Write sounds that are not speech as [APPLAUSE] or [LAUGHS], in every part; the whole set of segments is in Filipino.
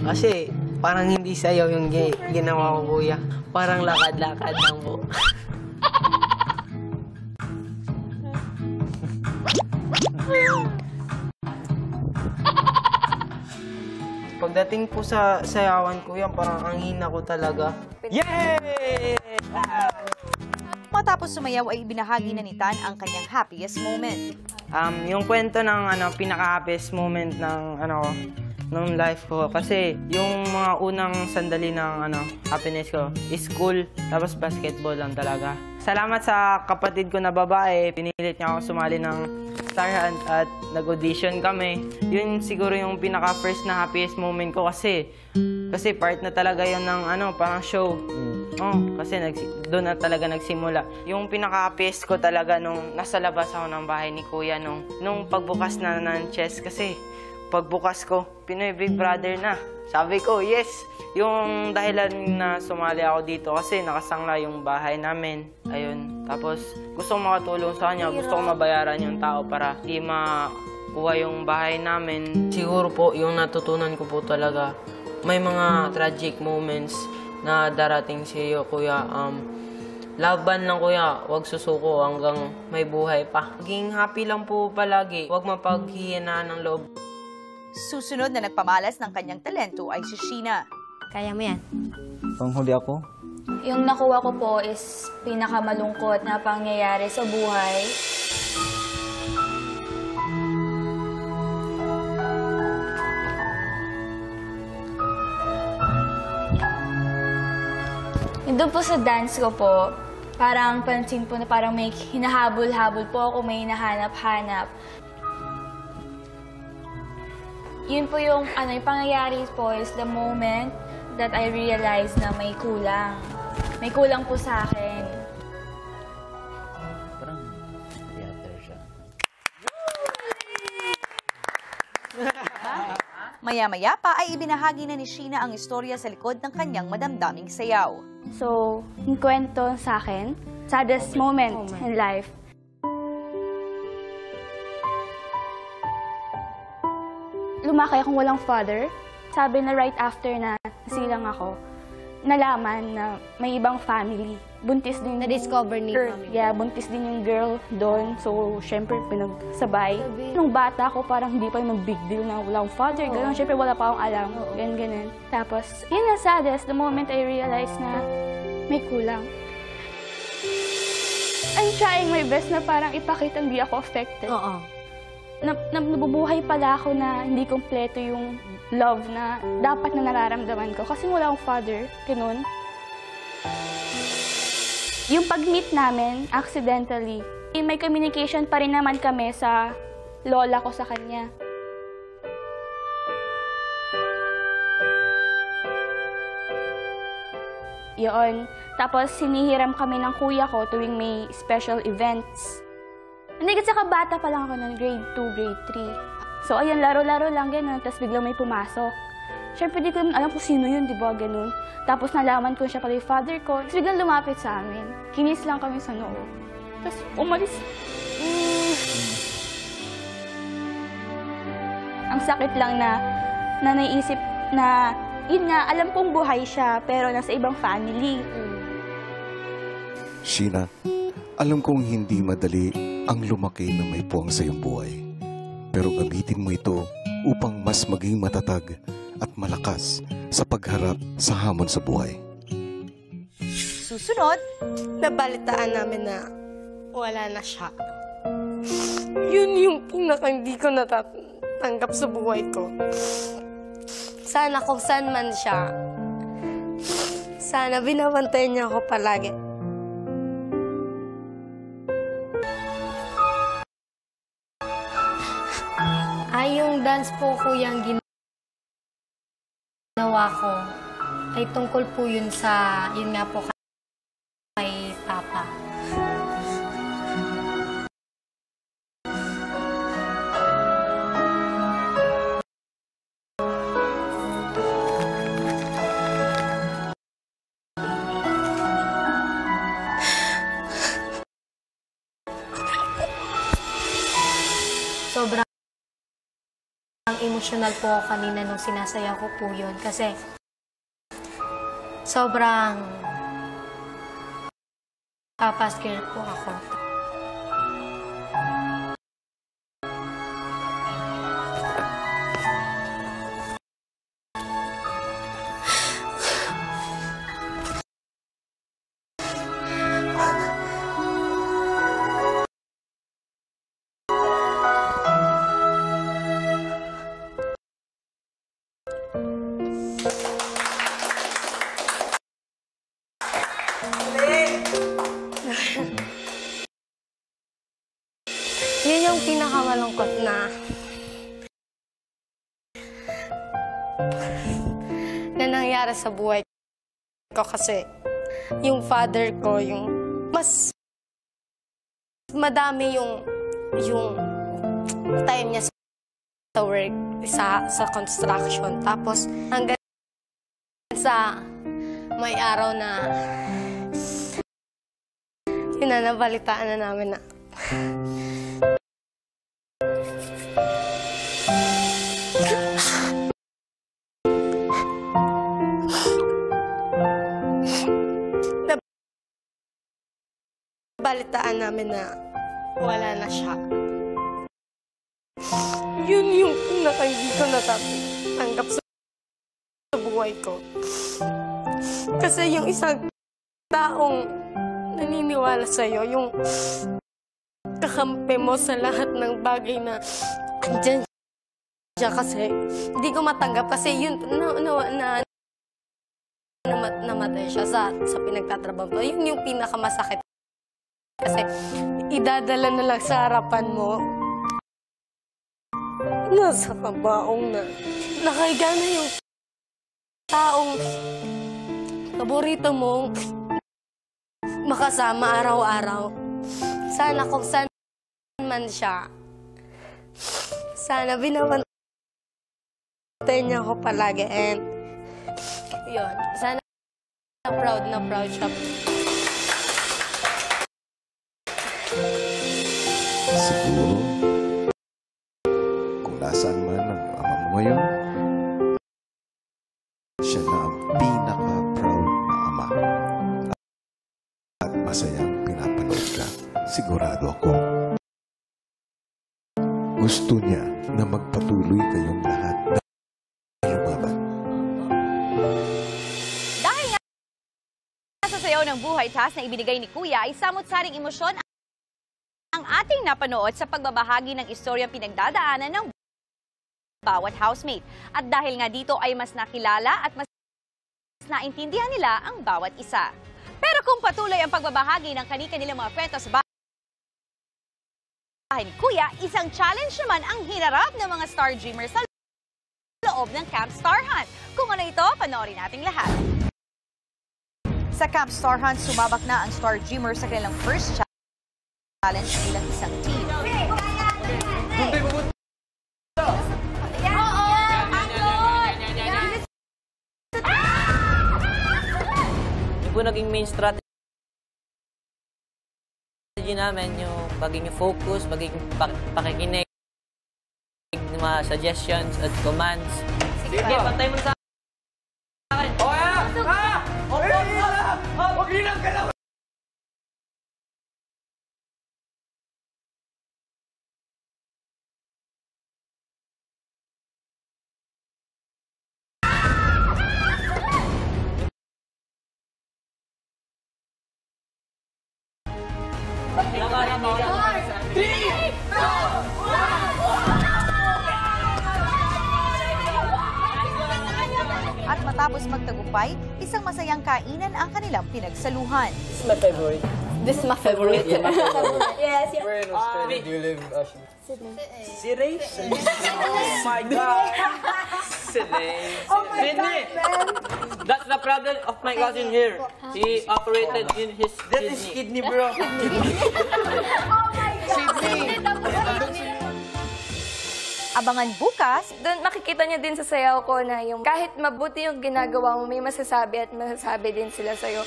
Kasi parang hindi sayaw yung gi- ginawa ko kuya. Parang lakad-lakad lang po. Pagdating po sa sayawan kuya, parang ang hina ko talaga. Yay! Matapos sumayaw ay ibinahagi na ni Tan ang kanyang happiest moment. Um, yung kwento ng ano, pinaka-happiest moment ng ano ng life ko kasi yung mga unang sandali ng ano happiness ko is school tapos basketball lang talaga. Salamat sa kapatid ko na babae, pinilit niya ako sumali ng Star Hunt at nag-audition kami. Yun siguro yung pinaka first na happiest moment ko kasi kasi part na talaga yun ng ano parang show. Oh, kasi doon na talaga nagsimula. Yung pinaka-happiest ko talaga nung nasa labas ako ng bahay ni Kuya nung, nung pagbukas na ng chest kasi pagbukas ko, Pinoy Big Brother na. Sabi ko, yes! Yung dahilan na sumali ako dito kasi nakasangla yung bahay namin. Ayun. Tapos gusto ko makatulong sa kanya. Gusto ko mabayaran yung tao para di makuha yung bahay namin. Siguro po, yung natutunan ko po talaga, may mga tragic moments na darating sa iyo, kuya. Um, laban lang, kuya. Huwag susuko hanggang may buhay pa. Maging happy lang po palagi. Huwag mapaghihinaan ng loob. Susunod na nagpamalas ng kanyang talento ay si Sheena. Kaya mo yan. Panghuli ako, Yung nakuha ko po is pinakamalungkot na pangyayari sa buhay. Doon po sa dance ko po, parang pansin po na parang may hinahabol-habol po ako, may hinahanap-hanap. Yun po yung, ano, yung pangyayari po is the moment that I realized na may kulang. May kulang po sa akin. parang theater siya. [LAUGHS] Maya-maya pa ay ibinahagi na ni Sheena ang istorya sa likod ng kanyang madamdaming sayaw. So, yung kwento sa akin, saddest moment, in life. Lumaki akong walang father. Sabi na right after na nasilang ako, nalaman na may ibang family. Buntis din Na-discover ni girl. mami. Yeah, buntis din yung girl doon. So, syempre, pinagsabay. Nung bata ako, parang hindi pa yung big deal na wala akong father. Ganun, syempre, wala pa akong alam. Ganun, ganun. Tapos, yun na saddest, the moment I realized na may kulang. I'm trying my best na parang ipakita hindi ako affected. Oo. Na, na, nabubuhay pala ako na hindi kompleto yung love na dapat na nararamdaman ko. Kasi wala akong father. Ganun. Yung pag-meet namin, accidentally, eh, may communication pa rin naman kami sa lola ko sa kanya. Yun. Tapos, sinihiram kami ng kuya ko tuwing may special events. Hindi kasi kabata pa lang ako ng grade 2, grade 3. So, ayun, laro-laro lang, ganun. Tapos biglang may pumasok. Siyempre, di ko naman alam kung sino yun, di ba, ganun. Tapos nalaman ko siya pala yung father ko. Tapos biglang lumapit sa amin. Kinis lang kami sa noo. Tapos umalis. Mm. Ang sakit lang na, na naisip na, yun nga, alam kong buhay siya, pero nasa ibang family. Sheena, alam kong hindi madali ang lumaki na may puwang sa iyong buhay. Pero gamitin mo ito upang mas maging matatag at malakas sa pagharap sa hamon sa buhay. Susunod, nabalitaan namin na wala na siya. Yun yung pinaka hindi ko natatanggap sa buhay ko. Sana kung saan man siya, sana binabantayan niya ako palagi. Yung dance po kuyang ginawa ko ay tungkol po yun sa, yun nga po emotional po ako kanina nung sinasayaw ko po yun. Kasi sobrang papascare po ako. Yung pinakamalungkot na na nangyari sa buhay ko kasi yung father ko, yung mas madami yung yung time niya sa work, sa, sa construction. Tapos hanggang sa may araw na yun na, nabalitaan na namin na balitaan namin na wala na siya. Yun yung pinaka hindi ko natatanggap sa sa buhay ko. Kasi yung isang taong naniniwala sa'yo, yung kakampi mo sa lahat ng bagay na andyan siya kasi hindi ko matanggap kasi yun na, na, na, namat, namatay siya sa, sa pinagtatrabaho ko. Yun yung pinakamasakit kasi idadala na lang sa harapan mo. Nasa kabaong na. Nakahiga na yung taong paborito mong makasama araw-araw. Sana kung saan man siya, sana binabantay niya ako palagi and yun, sana proud na proud siya. Siguro, kung nasaan man ang ama mo ngayon, siya na ang pinaka-proud na ama. At masayang pinapanood ka, sigurado ako. Gusto niya na magpatuloy kayong lahat na lumaban. Dahil nga sa ng buhay task na ibinigay ni Kuya ay samot-saring emosyon ang ating napanood sa pagbabahagi ng istoryang pinagdadaanan ng bawat housemate. At dahil nga dito ay mas nakilala at mas naintindihan nila ang bawat isa. Pero kung patuloy ang pagbabahagi ng kani-kanilang mga kwento sa bahay ni Kuya, isang challenge naman ang hinarap ng mga Star Dreamers sa loob ng Camp Star Hunt. Kung ano ito, panoorin nating lahat. Sa Camp Star Hunt, sumabak na ang Star Dreamers sa kanilang first challenge bilang isang team. Yung po naging main strategy namin, yung pagiging focus, pagiging pak pakikinig, mga suggestions at commands. Sige, pantay mo sa matapos magtagumpay, isang masayang kainan ang kanilang pinagsaluhan. This is my favorite. [LAUGHS] Where in Australia do you live, Ashley? Sydney? oh my God! Sydney. Oh my Sydney. [LAUGHS] That's the problem of my cousin here. He operated in his That is kidney, bro. [LAUGHS] Abangan bukas Doon makikita niya din sa sayaw ko na yung kahit mabuti yung ginagawa mo, may masasabi at masasabi din sila sa'yo.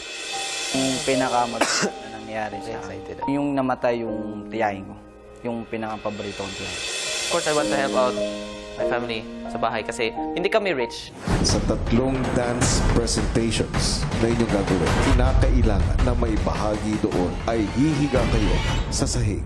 Yung pinakamalungkot [COUGHS] na nangyari sa akin. Yung namatay yung tiyahin ko. Yung pinakapaborito kong tiyahin. Of course, I want to help out my family sa bahay kasi hindi kami rich. Sa tatlong dance presentations na inyong gagawin, kinakailangan na may bahagi doon ay hihiga kayo sa sahig